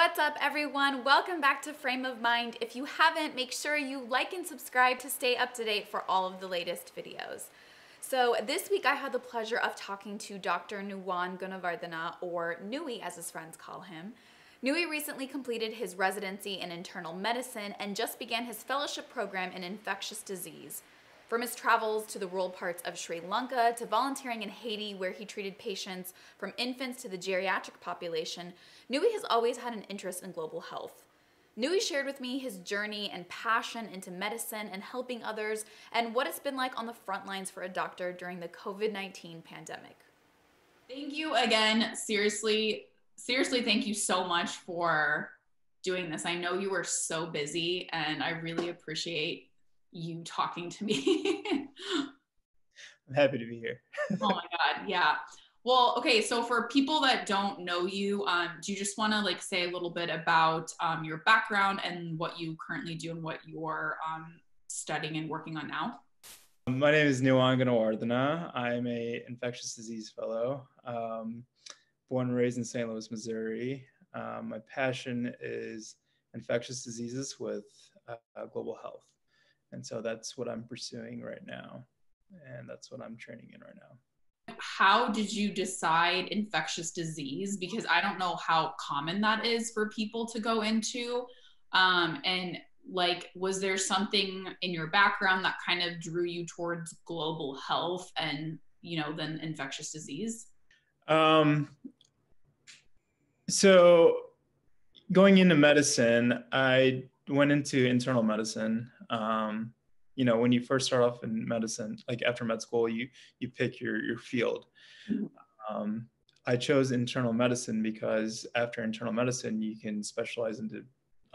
What's up, everyone? Welcome back to Frame of Mind. If you haven't, make sure you like and subscribe to stay up to date for all of the latest videos. So, this week I had the pleasure of talking to Dr. Nuwan Gunawardhana, or Nui as his friends call him. Nui recently completed his residency in internal medicine and just began his fellowship program in infectious disease. From his travels to the rural parts of Sri Lanka to volunteering in Haiti, where he treated patients from infants to the geriatric population, Nui has always had an interest in global health. Nui shared with me his journey and passion into medicine and helping others, and what it's been like on the front lines for a doctor during the COVID 19 pandemic. Thank you again. Seriously, seriously, thank you so much for doing this. I know you were so busy, and I really appreciate you talking to me. I'm happy to be here. oh my God. Yeah. Well, okay. So for people that don't know you, um, do you just want to like say a little bit about um, your background and what you currently do and what you're um, studying and working on now? My name is Nuwan Gunawardhana. I'm a infectious disease fellow, um, born and raised in St. Louis, Missouri. Um, my passion is infectious diseases with uh, global health. And so that's what I'm pursuing right now. And that's what I'm training in right now. How did you decide infectious disease? Because I don't know how common that is for people to go into. Um, and like, was there something in your background that kind of drew you towards global health and, you know, then infectious disease? Um, so going into medicine, I went into internal medicine um, you know when you first start off in medicine like after med school you you pick your your field. Um, i chose internal medicine because after internal medicine you can specialize into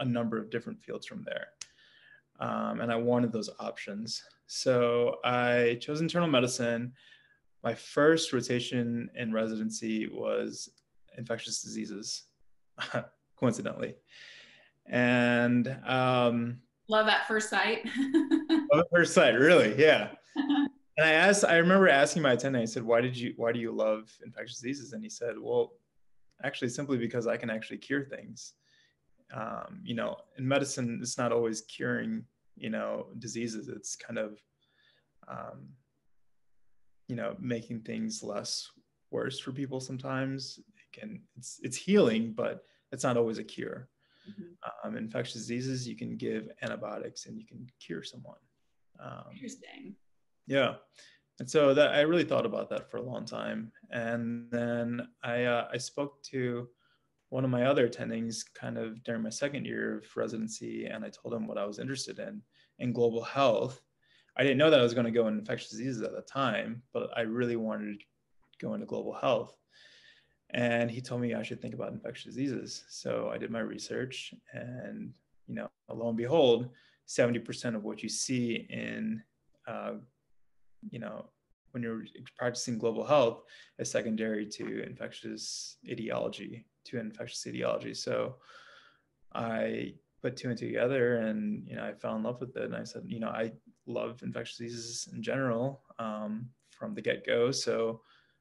a number of different fields from there. Um, and i wanted those options. So i chose internal medicine. My first rotation in residency was infectious diseases coincidentally and um, Love at first sight. Love at first sight, really, yeah. and I asked, I remember asking my attendant, I said, "Why did you? Why do you love infectious diseases?" And he said, "Well, actually, simply because I can actually cure things. Um, you know, in medicine, it's not always curing, you know, diseases. It's kind of, um, you know, making things less worse for people. Sometimes it can, it's it's healing, but it's not always a cure." Mm-hmm. Um, infectious diseases, you can give antibiotics and you can cure someone. Um, Interesting. Yeah. And so that I really thought about that for a long time. And then I, uh, I spoke to one of my other attendings kind of during my second year of residency, and I told him what I was interested in in global health. I didn't know that I was going to go in infectious diseases at the time, but I really wanted to go into global health and he told me I should think about infectious diseases. So I did my research, and you know, lo and behold, seventy percent of what you see in, uh, you know, when you're practicing global health is secondary to infectious etiology, to infectious etiology. So I put two and two together, and you know, I fell in love with it. And I said, you know, I love infectious diseases in general um, from the get go. So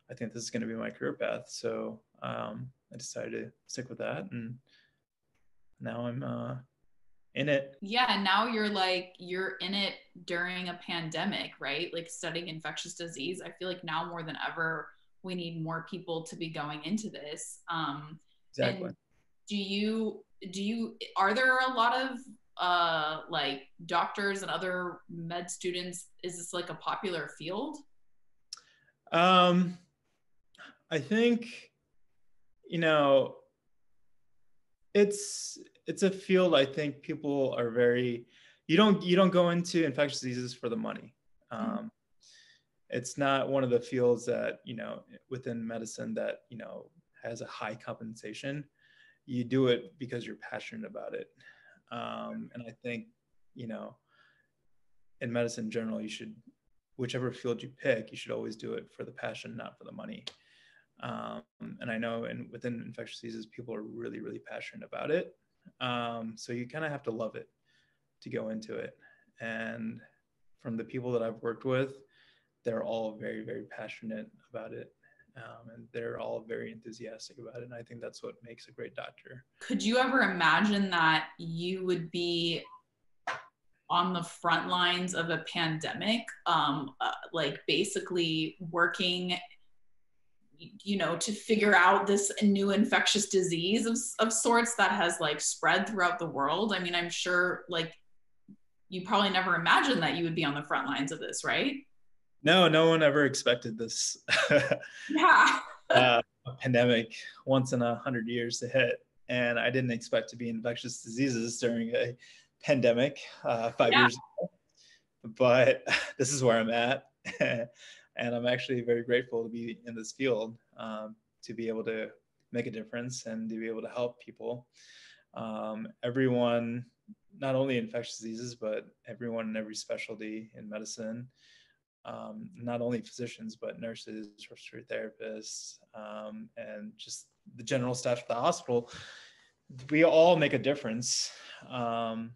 I think this is going to be my career path. So um, I decided to stick with that, and now I'm uh, in it. Yeah, now you're like you're in it during a pandemic, right? Like studying infectious disease. I feel like now more than ever, we need more people to be going into this. Um, exactly. do you do you are there a lot of uh like doctors and other med students is this like a popular field um I think, you know, it's it's a field I think people are very you don't you don't go into infectious diseases for the money. Mm-hmm. Um, it's not one of the fields that you know within medicine that you know has a high compensation. You do it because you're passionate about it, um, and I think you know in medicine in general you should whichever field you pick you should always do it for the passion not for the money um, and I know and within infectious diseases, people are really, really passionate about it. Um, so you kind of have to love it to go into it. And from the people that I've worked with, they're all very, very passionate about it. um, and they're all very enthusiastic about it. And I think that's what makes a great doctor. Could you ever imagine that you would be on the front lines of a pandemic, um, uh, like basically working, you know, to figure out this new infectious disease of, of sorts that has like spread throughout the world? I mean, I'm sure like you probably never imagined that you would be on the front lines of this, right? No, no one ever expected this. yeah. uh, a pandemic once in a hundred years to hit, and I didn't expect to be infectious diseases during a pandemic uh, five yeah. years ago. But this is where I'm at, and I'm actually very grateful to be in this field um, to be able to make a difference and to be able to help people. Um, everyone, not only infectious diseases, but everyone in every specialty in medicine um, not only physicians but nurses, respiratory therapists, um, and just the general staff of the hospital. We all make a difference um,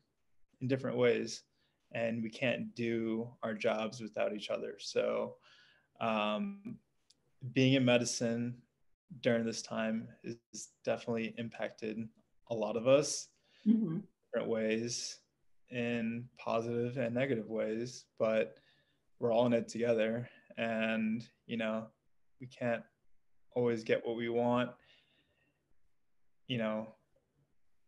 in different ways, and we can't do our jobs without each other. So, um, being in medicine during this time has definitely impacted a lot of us mm-hmm. different ways in positive and negative ways but we're all in it together and you know we can't always get what we want you know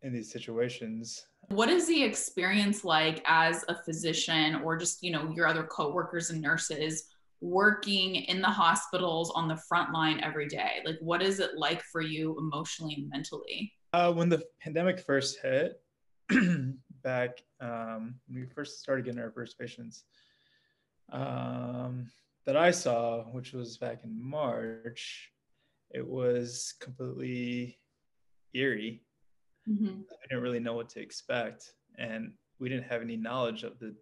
in these situations what is the experience like as a physician or just you know your other coworkers and nurses working in the hospitals on the front line every day like what is it like for you emotionally and mentally uh, when the pandemic first hit back um, when we first started getting our first patients um, that I saw, which was back in March, it was completely eerie. Mm-hmm. I didn't really know what to expect, and we didn't have any knowledge of the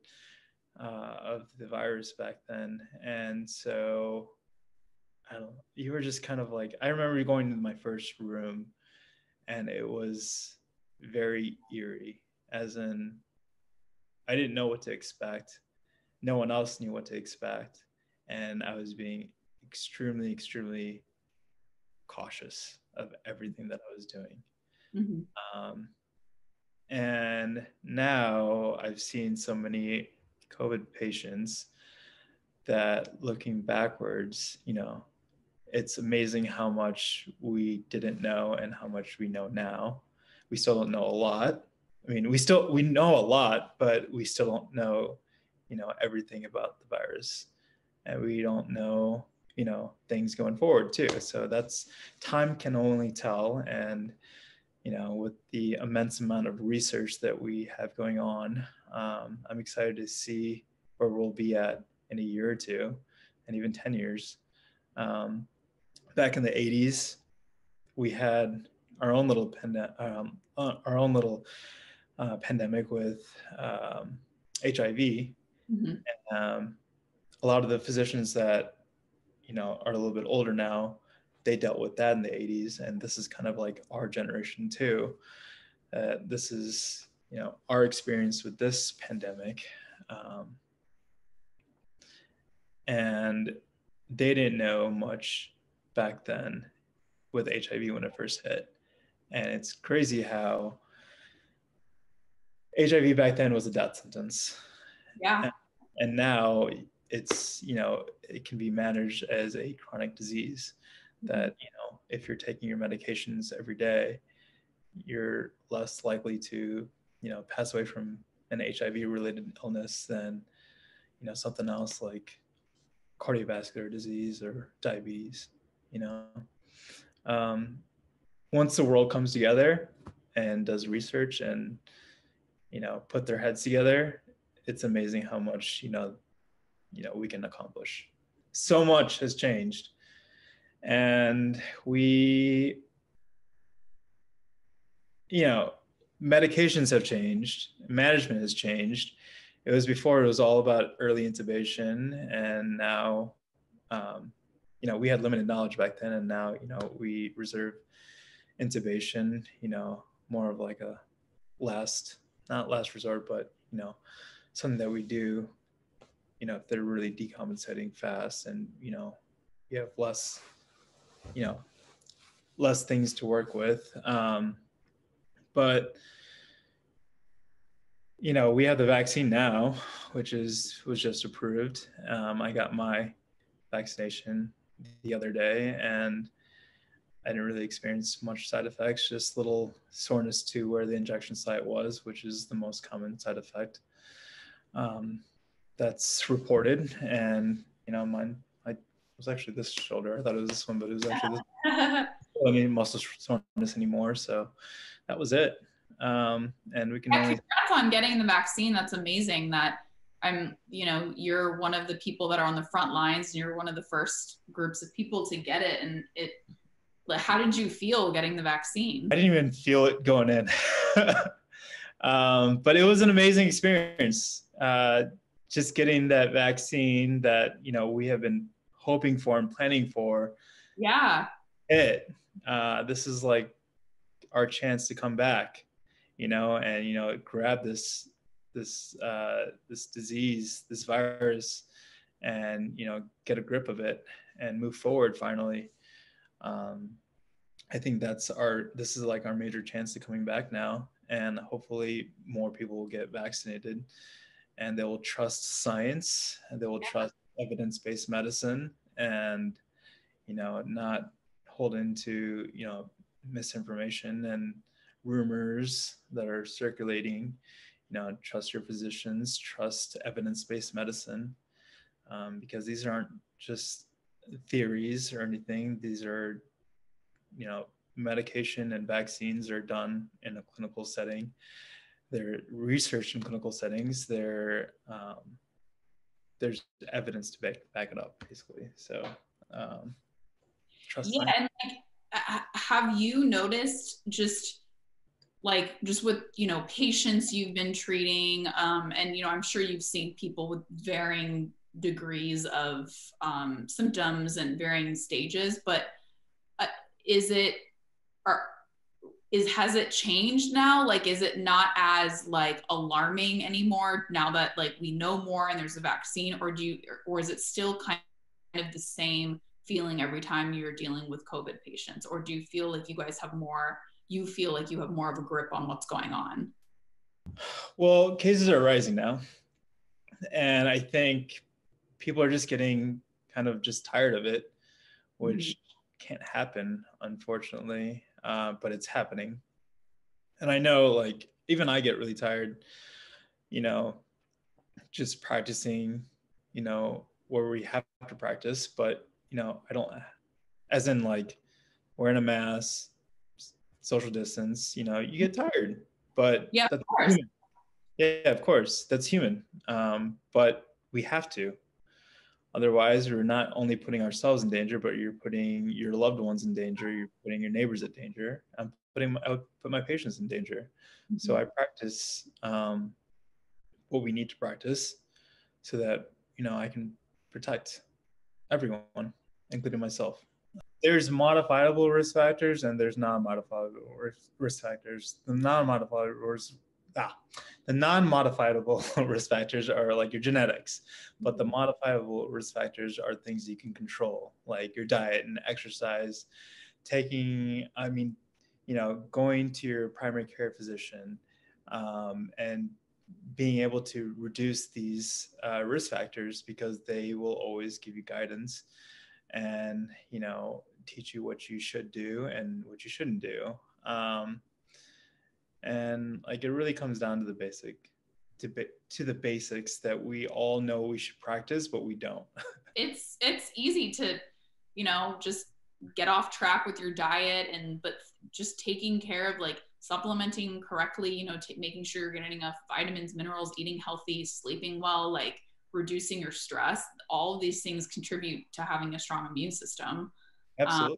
uh, of the virus back then, and so I don't. You were just kind of like I remember going to my first room, and it was very eerie, as in I didn't know what to expect no one else knew what to expect and i was being extremely extremely cautious of everything that i was doing mm-hmm. um, and now i've seen so many covid patients that looking backwards you know it's amazing how much we didn't know and how much we know now. We still don't know a lot. I mean we still we know a lot but we still don't know you know everything about the virus. And we don't know you know things going forward too. So that's time can only tell. And you know with the immense amount of research that we have going on um, i'm excited to see where we'll be at in a year or two and even 10 years um, back in the 80s we had our own little pande- um, uh, our own little uh, pandemic with um, hiv Mm-hmm. And, um, a lot of the physicians that you know are a little bit older now, they dealt with that in the 80s, and this is kind of like our generation too. Uh, this is you know our experience with this pandemic, um, and they didn't know much back then with HIV when it first hit, and it's crazy how HIV back then was a death sentence. Yeah. And, and now it's you know it can be managed as a chronic disease that you know if you're taking your medications every day you're less likely to you know pass away from an hiv related illness than you know something else like cardiovascular disease or diabetes you know? Um, once the world comes together and does research and you know put their heads together it's amazing how much you know you know we can accomplish. So much has changed. And we you know medications have changed management has changed it was before it was all about early intubation and now um, you know we had limited knowledge back then and now you know we reserve intubation you know more of like a last not last resort but you know something that we do, you know, if they're really decompensating fast and, you know, you have less you know, less things to work with. Um, but you know, we have the vaccine now, which is was just approved. Um, I got my vaccination the other day, and I didn't really experience much side effects. Just little soreness to where the injection site was, which is the most common side effect um, that's reported. And you know, mine I was actually this shoulder. I thought it was this one, but it was actually this. I mean, muscle soreness anymore. So that was it. Um, and we can yeah, only congrats on getting the vaccine. That's amazing that i'm you know you're one of the people that are on the front lines. And you're one of the first groups of people to get it. And it how did you feel getting the vaccine? I didn't even feel it going in. Um, but it was an amazing experience uh, just getting that vaccine that you know we have been hoping for and planning for. Yeah. It uh, this is like our chance to come back you know, and you know, grab this this uh, this disease, this virus, and you know, get a grip of it and move forward finally. Um, I think that's our this is like our major chance to coming back now, and hopefully more people will get vaccinated, and they will trust science and they will yeah. trust evidence-based medicine, and you know, not hold into you know misinformation and rumors that are circulating you know trust your physicians trust evidence-based medicine um, because these aren't just theories or anything. These are you know medication and vaccines are done in a clinical setting. They're researched in clinical settings. They're um, there's evidence to back, back it up basically. So um, trust yeah and like, have you noticed just like just with you know patients you've been treating um, and you know i'm sure you've seen people with varying degrees of um, symptoms and varying stages but uh, is it are is has it changed now? Like is it not as like alarming anymore now that like we know more and there's a vaccine or do you or is it still kind of the same feeling every time you're dealing with covid patients or do you feel like you guys have more you feel like you have more of a grip on what's going on? Well, cases are rising now. And I think people are just getting kind of just tired of it, which mm-hmm. can't happen, unfortunately, uh, but it's happening. And I know, like, even I get really tired, you know, just practicing, you know, where we have to practice, but, you know, I don't, as in, like, wearing a mask, social distance, you know, you get tired. But yeah, of course. Human. Yeah, of course, that's human. Um, but we have to. Otherwise, we're not only putting ourselves in danger, but you're putting your loved ones in danger. You're putting your neighbors at danger. I'm putting I would put my patients in danger. Mm-hmm. So I practice um, what we need to practice, so that you know I can protect everyone, including myself there's modifiable risk factors and there's non-modifiable risk factors. The non-modifiable risk ah, the non-modifiable risk factors are like your genetics, but the modifiable risk factors are things you can control, like your diet and exercise, taking, I mean, you know, going to your primary care physician um, and being able to reduce these uh, risk factors because they will always give you guidance and you know teach you what you should do and what you shouldn't do. Um, and like it really comes down to the basic to, to the basics that we all know we should practice but we don't. It's it's easy to you know just get off track with your diet and but just taking care of like supplementing correctly you know t- making sure you're getting enough vitamins minerals eating healthy sleeping well like reducing your stress all of these things contribute to having a strong immune system. Absolutely. um,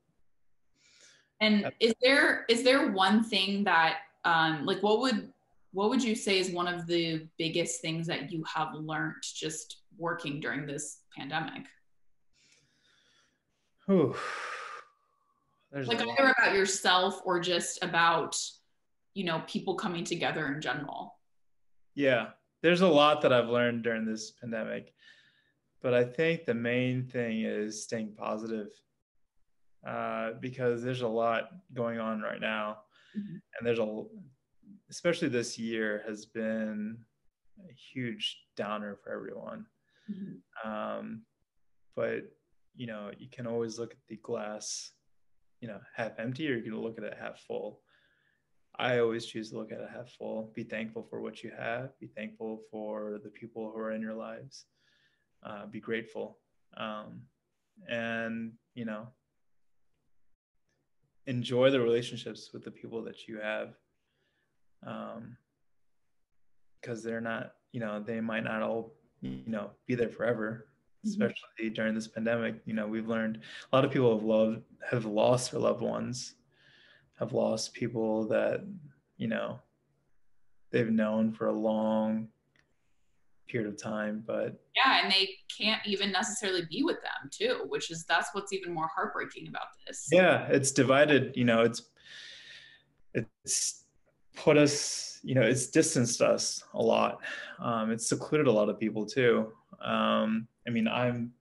and absolutely. is there is there one thing that um like what would what would you say is one of the biggest things that you have learned just working during this pandemic? Ooh, like either about yourself or just about you know people coming together in general yeah there's a lot that I've learned during this pandemic, but I think the main thing is staying positive uh, because there's a lot going on right now, Mhm. and there's a, especially this year has been a huge downer for everyone. Mhm. Um, but you know, you can always look at the glass, you know, half empty, or you can look at it half full. I always choose to look at it half full. Be thankful for what you have. Be thankful for the people who are in your lives. Uh, be grateful, um, and you know, enjoy the relationships with the people that you have, um, because they're not, you know, they might not all, you know, be there forever. Mhm. Especially during this pandemic, you know, we've learned a lot of people have loved have lost their loved ones have lost people that you know they've known for a long period of time but Yeah, and they can't even necessarily be with them too, which is that's what's even more heartbreaking about this. yeah it's divided you know it's it's put us you know it's distanced us a lot. Um, it's secluded a lot of people too. Um, i mean i'm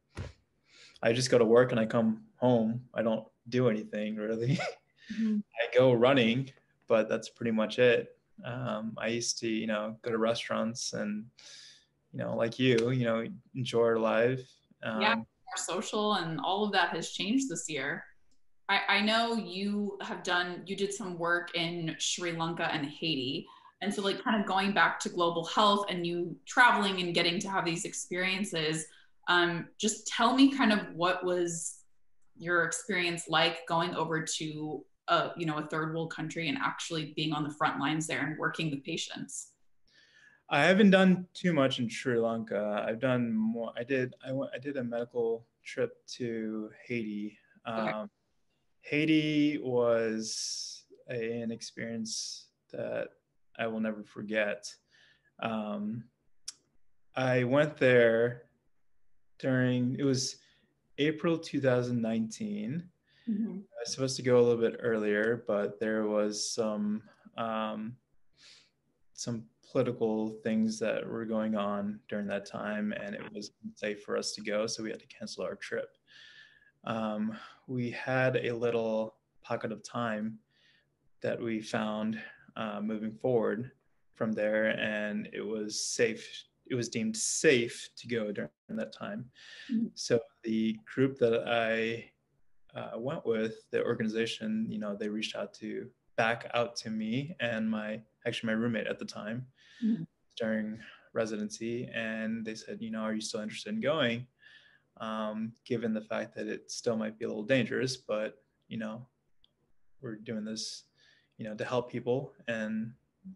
i just go to work and i come home. I don't do anything really Mhm. I go running, but that's pretty much it. Um, I used to, you know, go to restaurants and, you know, like you, you know, enjoy our life. Um, Yeah. More social and all of that has changed this year. I, I know you have done you did some work in Sri Lanka and Haiti. And so like kind of going back to global health and you traveling and getting to have these experiences, um, just tell me kind of what was your experience like going over to a you know a third world country and actually being on the front lines there and working with patients. I haven't done too much in Sri Lanka. I've done more. I did. I went. I did a medical trip to Haiti. Okay. Um, Haiti was a, an experience that I will never forget. Um, I went there during it was April 2019. Mm-hmm. I was supposed to go a little bit earlier, but there was some um, some political things that were going on during that time, and it was safe for us to go, so we had to cancel our trip. Um, we had a little pocket of time that we found uh, moving forward from there, and it was safe. It was deemed safe to go during that time. Mhm. So the group that I uh, went with the organization, you know, they reached out to back out to me and my actually my roommate at the time Mhm. during residency, and they said, you know, are you still interested in going? Um, given the fact that it still might be a little dangerous, but you know, we're doing this, you know, to help people, and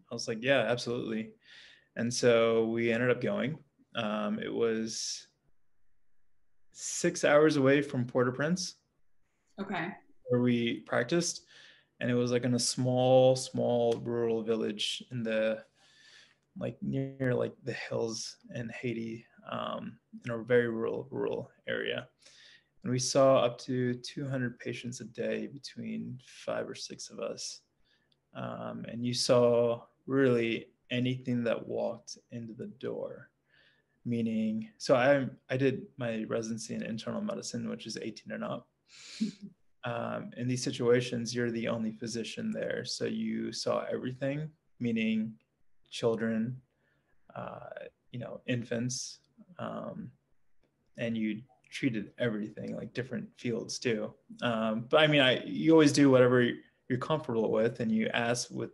I was like, yeah, absolutely. And so we ended up going. Um, it was six hours away from Port-au-Prince Okay. where we practiced and it was like in a small small rural village in the like near like the hills in haiti um, in a very rural rural area. And we saw up to 200 patients a day between five or six of us. Um, and you saw really anything that walked into the door meaning so i i did my residency in internal medicine which is 18 and up um, in these situations, you're the only physician there. So you saw everything, meaning children, uh, you know, infants, um, and you treated everything like different fields too. Um, but I mean, I you always do whatever you're comfortable with, and you ask with,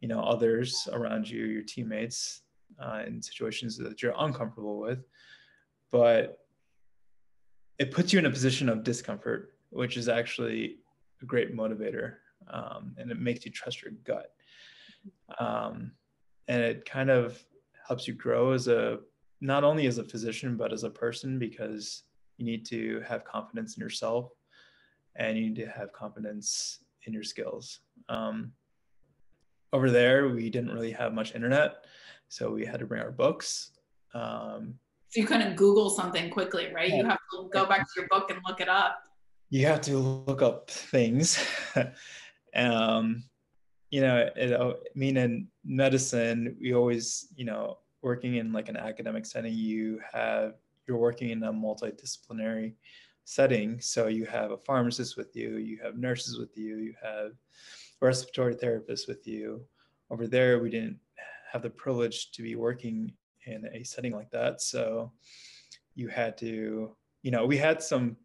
you know, others around you, your teammates, uh, in situations that you're uncomfortable with. But it puts you in a position of discomfort which is actually a great motivator um, and it makes you trust your gut. Um, and it kind of helps you grow as a not only as a physician but as a person because you need to have confidence in yourself and you need to have confidence in your skills. Um, over there we didn't really have much internet so we had to bring our books. Um, So you couldn't Google something quickly, right? You have to go back to your book and look it up. you have to look up things. um, you know, it, I mean, in medicine, we always, you know, working in like an academic setting, you have you're working in a multidisciplinary setting. So you have a pharmacist with you, you have nurses with you, you have respiratory therapists with you. Over there, we didn't have the privilege to be working in a setting like that. So you had to, you know, we had some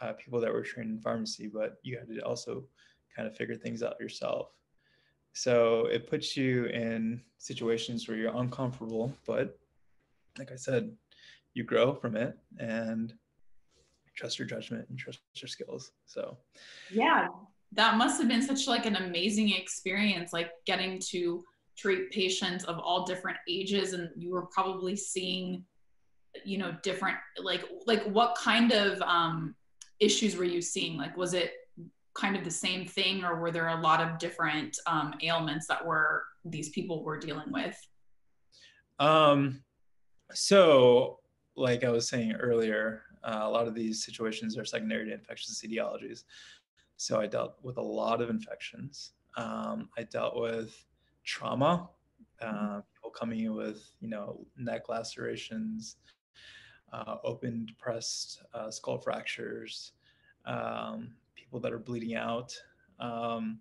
uh, people that were trained in pharmacy, but you had to also kind of figure things out yourself. So it puts you in situations where you're uncomfortable, but like I said, you grow from it and trust your judgment and trust your skills. So yeah, that must have been such like an amazing experience, like getting to treat patients of all different ages and you were probably seeing you know different like like what kind of um issues were you seeing? Like was it kind of the same thing or were there a lot of different um, ailments that were these people were dealing with? Um so like i was saying earlier uh, a lot of these situations are secondary to infectious etiologies. So i dealt with a lot of infections. Um, i dealt with trauma, uh, people coming in with, you know, neck lacerations, uh, open depressed uh, skull fractures, um, people that are bleeding out. Um,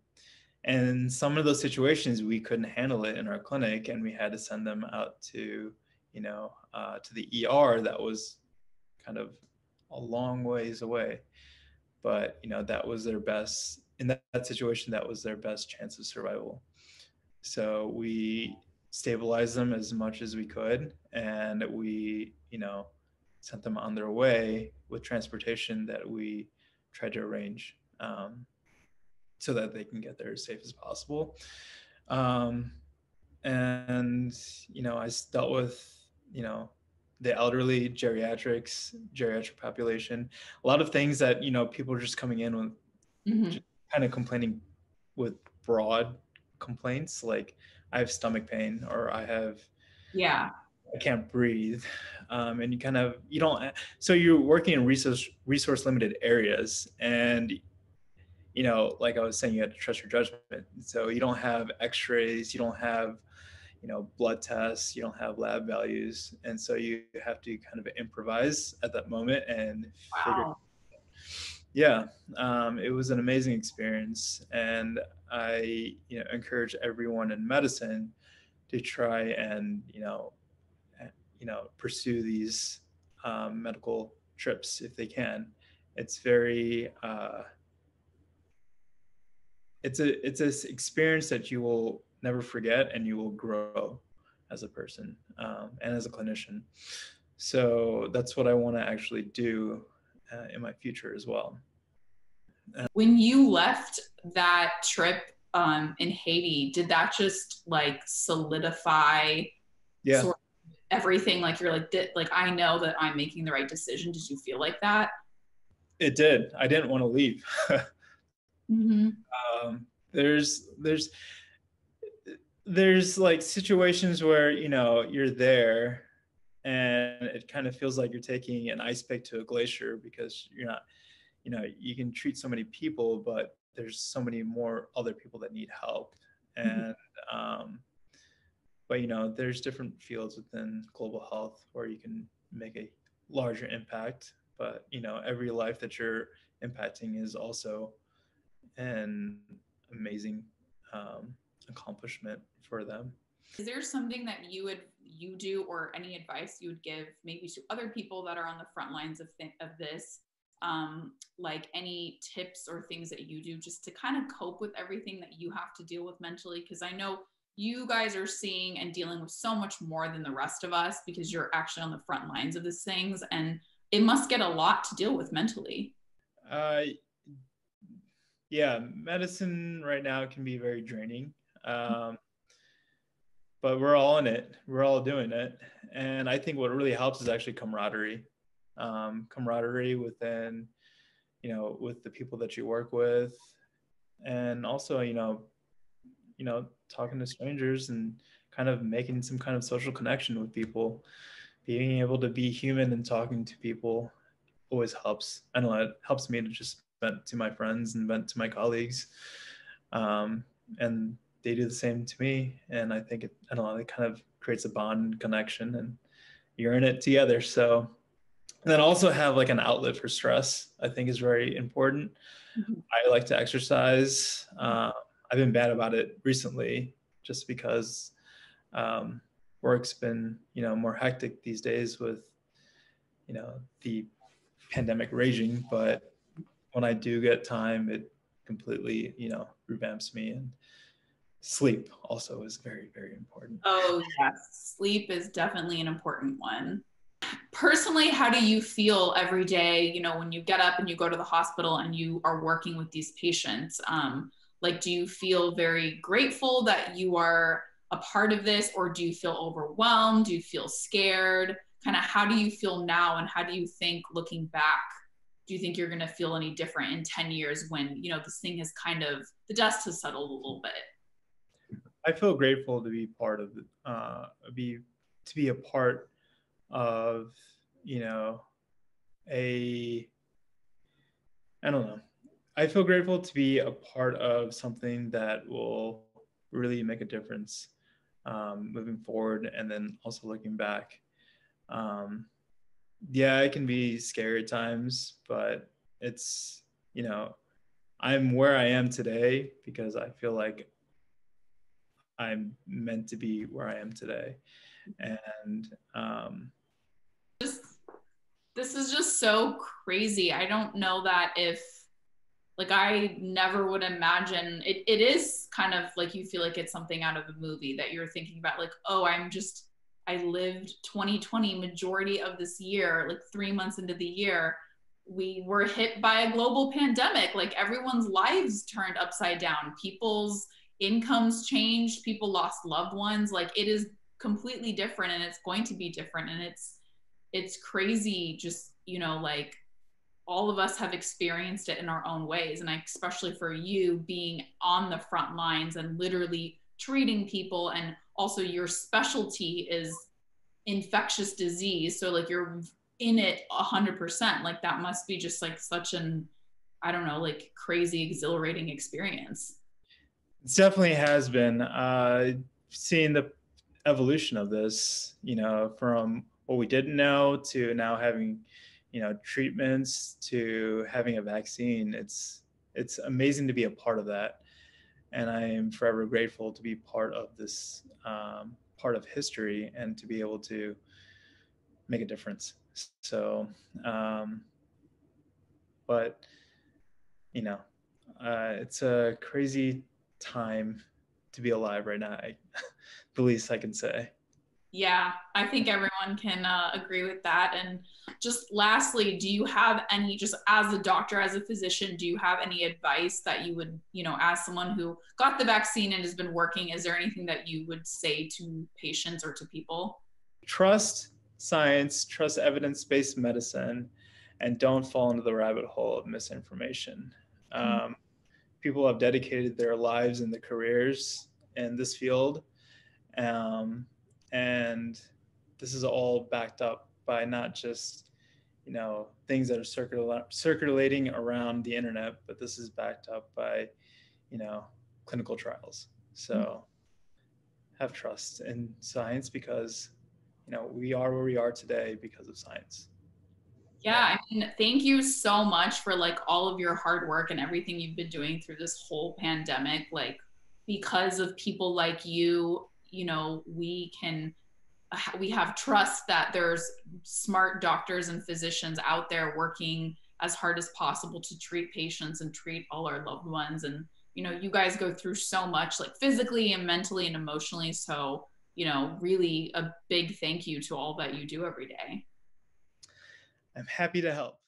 and some of those situations we couldn't handle it in our clinic and we had to send them out to, you know, uh, to the ER that was kind of a long ways away. But, you know, that was their best, in that, that situation, that was their best chance of survival. So we stabilized them as much as we could, and we, you know, sent them on their way with transportation that we tried to arrange um, so that they can get there as safe as possible. Um, and you know, I dealt with you know the elderly, geriatrics, geriatric population, a lot of things that you know people are just coming in with, mm-hmm. kind of complaining with broad complaints like I have stomach pain or I have yeah. I can't breathe um, and you kind of you don't so you're working in resource resource limited areas and you know like I was saying you had to trust your judgment. So you don't have x-rays you don't have you know blood tests you don't have lab values. And so you have to kind of improvise at that moment and wow. figure yeah um, it was an amazing experience and i you know encourage everyone in medicine to try and you know eh, you know pursue these um, medical trips if they can. It's very uh, it's a it's an experience that you will never forget and you will grow as a person um, and as a clinician. So that's what i want to actually do uh, in my future as well. when you left that trip um, in Haiti, did that just like solidify yeah. Sort of everything? Like you're like, did, like I know that I'm making the right decision. Did you feel like that? It did. I didn't want to leave. mm-hmm. um, there's there's there's like situations where you know you're there and it kind of feels like you're taking an ice pick to a glacier because you're not you know you can treat so many people but there's so many more other people that need help mm-hmm. and um, but you know there's different fields within global health where you can make a larger impact but you know every life that you're impacting is also an amazing um, accomplishment for them is there something that you would you do or any advice you would give maybe to other people that are on the front lines of, th- of this? Um, like any tips or things that you do just to kind of cope with everything that you have to deal with mentally? Because i know you guys are seeing and dealing with so much more than the rest of us because you're actually on the front lines of these things and it must get a lot to deal with mentally. Uh, yeah medicine right now can be very draining. Um, but we're all in it. We're all doing it. And I think what really helps is actually camaraderie, um, camaraderie within, you know, with the people that you work with, and also, you know, you know, talking to strangers and kind of making some kind of social connection with people, being able to be human and talking to people always helps. I know it helps me to just vent to my friends and vent to my colleagues. Um, and they do the same to me and i think it i don't know it kind of creates a bond and connection and you're in it together. So and then also have like an outlet for stress i think is very important. Mm-hmm. i like to exercise. Uh, i've been bad about it recently just because um, work's been you know more hectic these days with you know the pandemic raging but when i do get time it completely you know revamps me and sleep also is very very important. Oh yes. Sleep is definitely an important one. Personally how do you feel every day you know when you get up and you go to the hospital and you are working with these patients? Um, like do you feel very grateful that you are a part of this or do you feel overwhelmed? Do you feel scared? Kind of how do you feel now and how do you think looking back do you think you're going to feel any different in 10 years when you know this thing has kind of the dust has settled a little bit i feel grateful to be part of uh be to be a part of you know a i don't know. I feel grateful to be a part of something that will really make a difference um, moving forward and then also looking back. Um, yeah it can be scary at times but it's you know i'm where i am today because i feel like i'm meant to be where i am today and um, this, this is just so crazy. I don't know that if like I never would imagine it, it is kind of like you feel like it's something out of a movie that you're thinking about like, oh, I'm just I lived 2020 majority of this year, like three months into the year. We were hit by a global pandemic. Like everyone's lives turned upside down. People's incomes changed. People lost loved ones. Like it is completely different and it's going to be different. And it's it's crazy just you know like all of us have experienced it in our own ways and especially for you being on the front lines and literally treating people and also your specialty is infectious disease so like you're in it a 100% like that must be just like such an i don't know like crazy exhilarating experience it definitely has been uh seeing the evolution of this you know from what we didn't know to now having you know treatments to having a vaccine. It's it's amazing to be a part of that. And i am forever grateful to be part of this um, part of history and to be able to make a difference. So um, but you know uh, it's a crazy time to be alive right now I, the least i can say yeah, I think everyone can uh, agree with that. And just lastly, do you have any, just as a doctor, as a physician, do you have any advice that you would, you know, as someone who got the vaccine and has been working, is there anything that you would say to patients or to people? Trust science, trust evidence based medicine, and don't fall into the rabbit hole of misinformation. Mm-hmm. Um, people have dedicated their lives and their careers in this field. Um, and this is all backed up by not just you know things that are circul- circulating around the internet but this is backed up by you know clinical trials so mm-hmm. have trust in science because you know we are where we are today because of science yeah, I mean, thank you so much for like all of your hard work and everything you've been doing through this whole pandemic. Like, because of people like you, you know we can we have trust that there's smart doctors and physicians out there working as hard as possible to treat patients and treat all our loved ones and you know you guys go through so much like physically and mentally and emotionally so you know really a big thank you to all that you do every day i'm happy to help